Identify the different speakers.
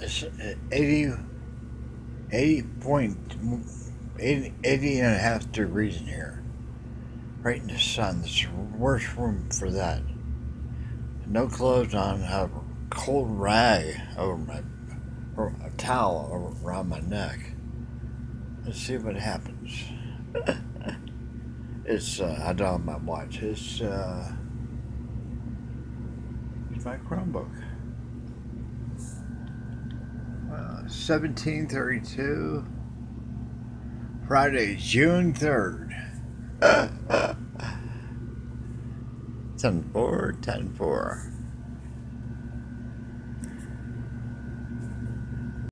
Speaker 1: It's 80, 80 point, 80, 80 and a half degrees in here. Right in the sun. It's the worst room for that. No clothes on. Have a cold rag over my, or a towel around my neck. Let's see what happens. it's, uh, I don't have my watch. It's, uh, it's my Chromebook. 1732, Friday, June 3rd. 10 4, 10 4.